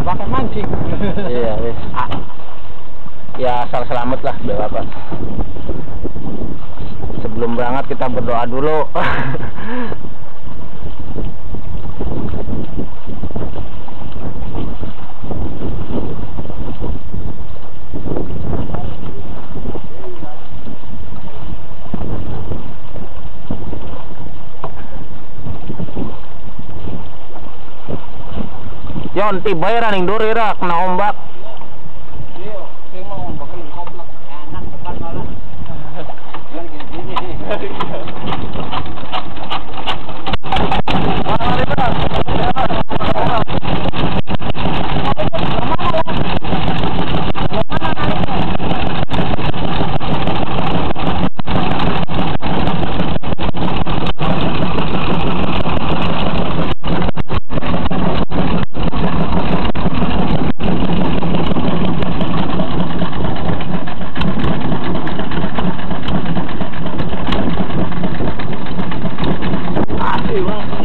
pakai mancing. iya wis Ah. ya asal selamat lah apa sebelum berangkat kita berdoa dulu Yon, tibay ra ning duri.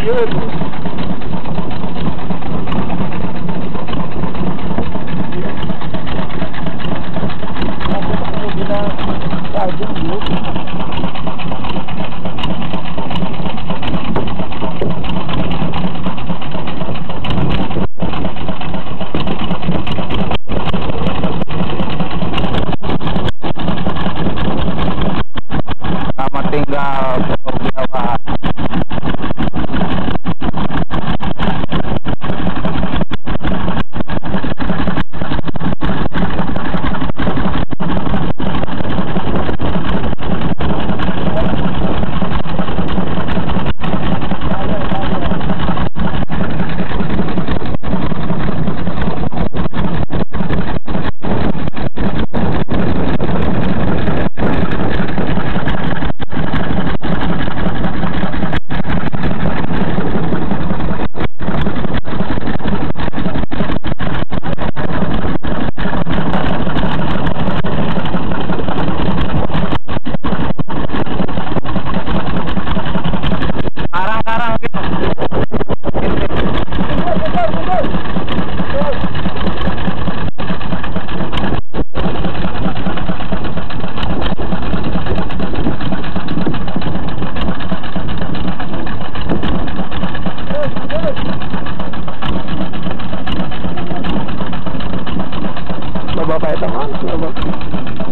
good. Şuna bak.